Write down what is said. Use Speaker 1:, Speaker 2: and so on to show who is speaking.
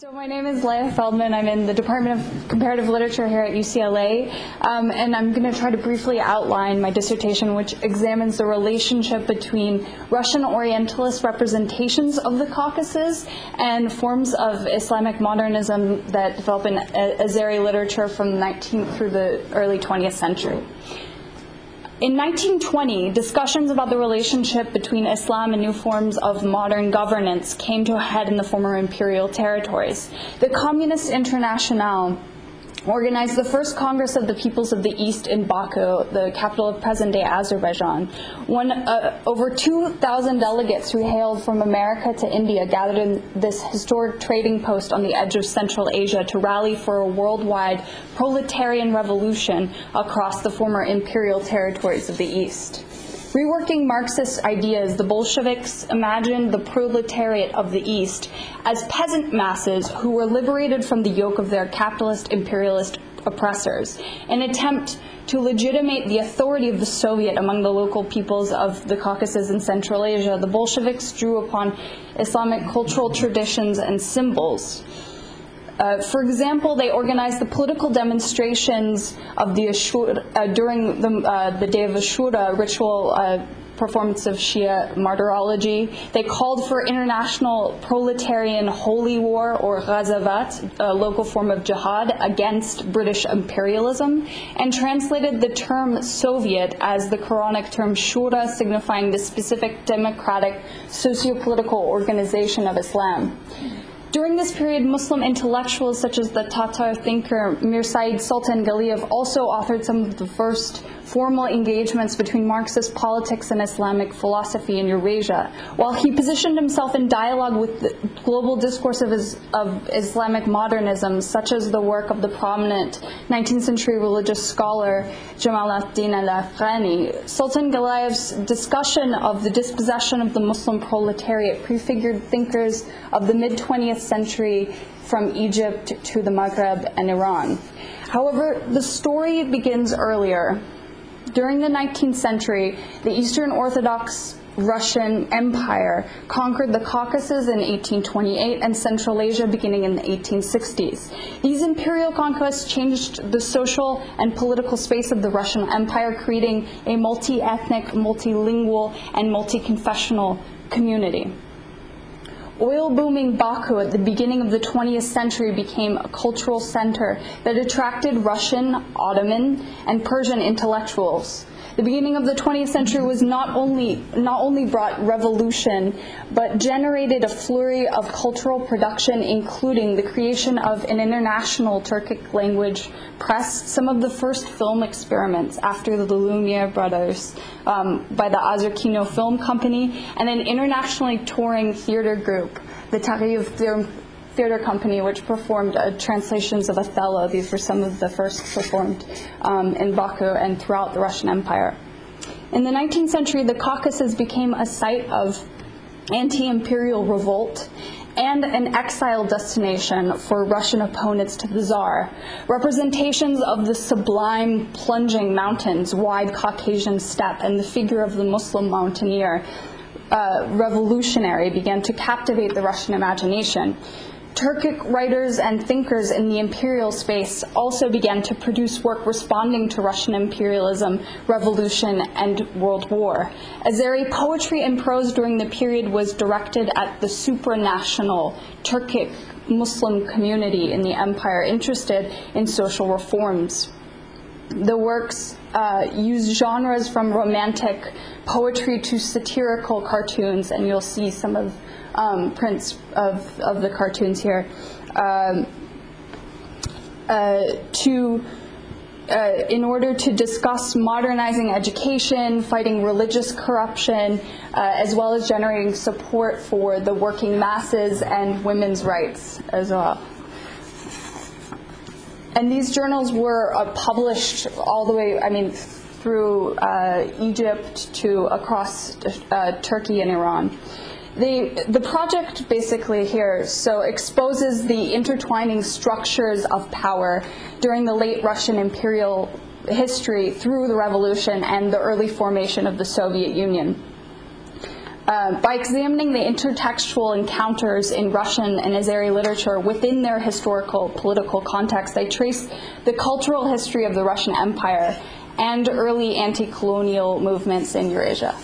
Speaker 1: So my name is Leah Feldman. I'm in the Department of Comparative Literature here at UCLA, um, and I'm going to try to briefly outline my dissertation, which examines the relationship between Russian Orientalist representations of the Caucasus and forms of Islamic modernism that develop in Azeri literature from the 19th through the early 20th century. In 1920, discussions about the relationship between Islam and new forms of modern governance came to a head in the former imperial territories. The Communist Internationale organized the first Congress of the Peoples of the East in Baku, the capital of present-day Azerbaijan. When uh, over 2,000 delegates who hailed from America to India gathered in this historic trading post on the edge of Central Asia to rally for a worldwide proletarian revolution across the former imperial territories of the East. Reworking Marxist ideas, the Bolsheviks imagined the proletariat of the East as peasant masses who were liberated from the yoke of their capitalist imperialist oppressors, an attempt to legitimate the authority of the Soviet among the local peoples of the Caucasus and Central Asia. The Bolsheviks drew upon Islamic cultural traditions and symbols. Uh, for example, they organized the political demonstrations of the Ashura, uh, during the, uh, the day of Ashura ritual uh, performance of Shia martyrology. They called for international proletarian holy war or ghazavat, a local form of jihad against British imperialism, and translated the term Soviet as the Quranic term shura, signifying the specific democratic socio-political organization of Islam. During this period, Muslim intellectuals such as the Tatar thinker Mir Said Sultan Ghaliev also authored some of the first formal engagements between Marxist politics and Islamic philosophy in Eurasia. While he positioned himself in dialogue with the global discourse of, his, of Islamic modernism, such as the work of the prominent 19th century religious scholar Jamal ad-Din al-Afghani, Sultan Ghaliev's discussion of the dispossession of the Muslim proletariat prefigured thinkers of the mid-20th century from Egypt to the Maghreb and Iran. However, the story begins earlier during the 19th century, the Eastern Orthodox Russian Empire conquered the Caucasus in 1828 and Central Asia beginning in the 1860s. These imperial conquests changed the social and political space of the Russian Empire, creating a multi ethnic, multilingual, and multi confessional community. Oil booming Baku at the beginning of the 20th century became a cultural center that attracted Russian, Ottoman, and Persian intellectuals. The beginning of the 20th century was not only, not only brought revolution, but generated a flurry of cultural production, including the creation of an international Turkic language press, some of the first film experiments after the Lumiere brothers um, by the Azerkino Film Company, and an internationally touring theater group, the Tahrir theater company which performed uh, translations of Othello. These were some of the first performed um, in Baku and throughout the Russian Empire. In the 19th century, the Caucasus became a site of anti-imperial revolt and an exile destination for Russian opponents to the Tsar. Representations of the sublime plunging mountains, wide Caucasian steppe, and the figure of the Muslim mountaineer uh, revolutionary began to captivate the Russian imagination. Turkic writers and thinkers in the imperial space also began to produce work responding to Russian imperialism, revolution, and world war. Azeri poetry and prose during the period was directed at the supranational Turkic Muslim community in the empire interested in social reforms. The works uh, use genres from romantic poetry to satirical cartoons, and you'll see some of um, prints of, of the cartoons here, um, uh, to uh, in order to discuss modernizing education, fighting religious corruption, uh, as well as generating support for the working masses and women's rights as well. And these journals were uh, published all the way, I mean, through uh, Egypt to across uh, Turkey and Iran. The, the project basically here so exposes the intertwining structures of power during the late Russian imperial history through the revolution and the early formation of the Soviet Union. Uh, by examining the intertextual encounters in Russian and Azeri literature within their historical political context, they trace the cultural history of the Russian Empire and early anti colonial movements in Eurasia.